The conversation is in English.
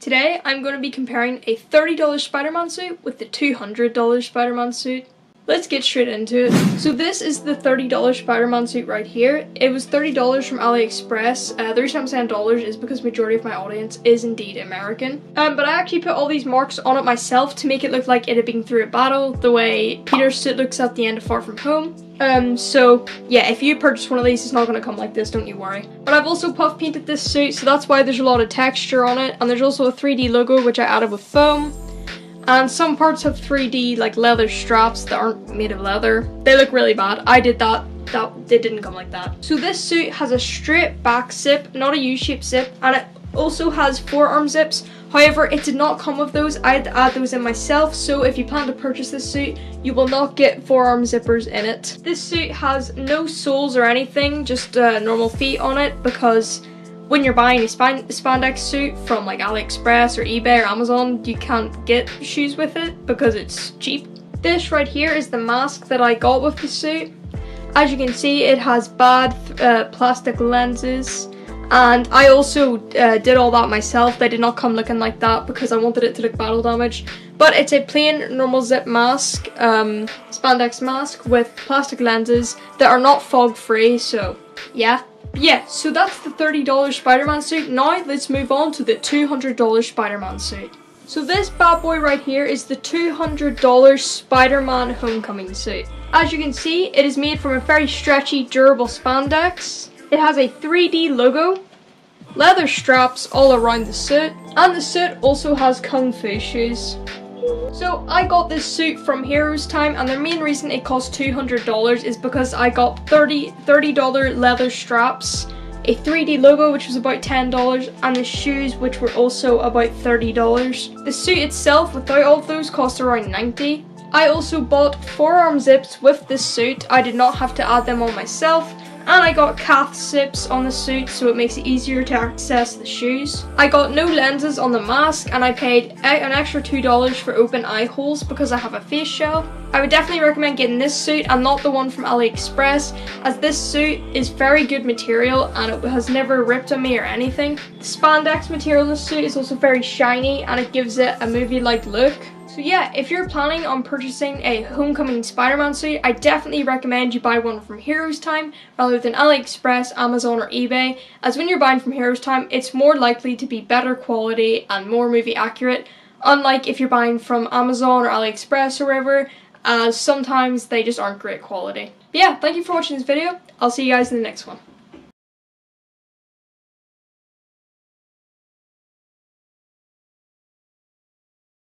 Today I'm going to be comparing a $30 Spider-Man suit with the $200 Spider-Man suit. Let's get straight into it. So this is the $30 Spider-Man suit right here. It was $30 from AliExpress. Uh, the reason I'm saying dollars is because majority of my audience is indeed American. Um, but I actually put all these marks on it myself to make it look like it had been through a battle, the way Peter's suit looks at the end of Far From Home. Um, so yeah, if you purchase one of these, it's not going to come like this, don't you worry. But I've also puff painted this suit, so that's why there's a lot of texture on it. And there's also a 3D logo, which I added with foam. And some parts have 3D like leather straps that aren't made of leather. They look really bad. I did that. That they didn't come like that. So this suit has a straight back zip, not a U-shaped zip, and it also has forearm zips. However, it did not come with those. I had to add those in myself. So if you plan to purchase this suit, you will not get forearm zippers in it. This suit has no soles or anything, just uh, normal feet on it because when you're buying a spandex suit from like AliExpress or eBay or Amazon, you can't get shoes with it because it's cheap. This right here is the mask that I got with the suit. As you can see, it has bad uh, plastic lenses. And I also uh, did all that myself. They did not come looking like that because I wanted it to look battle damaged. But it's a plain normal zip mask, um, spandex mask with plastic lenses that are not fog free. So yeah, yeah, so that's the $30 Spider-Man suit. Now let's move on to the $200 Spider-Man suit. So this bad boy right here is the $200 Spider-Man Homecoming suit. As you can see, it is made from a very stretchy, durable spandex. It has a 3D logo, leather straps all around the suit, and the suit also has kung fu shoes. So I got this suit from Herostime and the main reason it cost $200 is because I got 30 $30 leather straps, a 3D logo which was about $10 and the shoes which were also about $30. The suit itself without all of those cost around 90 I also bought forearm zips with this suit. I did not have to add them on myself and I got calf zips on the suit so it makes it easier to access the shoes. I got no lenses on the mask and I paid an extra $2 for open eye holes because I have a face shell. I would definitely recommend getting this suit and not the one from AliExpress as this suit is very good material and it has never ripped on me or anything. The spandex material in the suit is also very shiny and it gives it a movie-like look. So yeah, if you're planning on purchasing a Homecoming Spider-Man suit, I definitely recommend you buy one from Herostime rather than AliExpress, Amazon or eBay, as when you're buying from Herostime, it's more likely to be better quality and more movie accurate, unlike if you're buying from Amazon or AliExpress or wherever, as sometimes they just aren't great quality. But yeah, thank you for watching this video. I'll see you guys in the next one.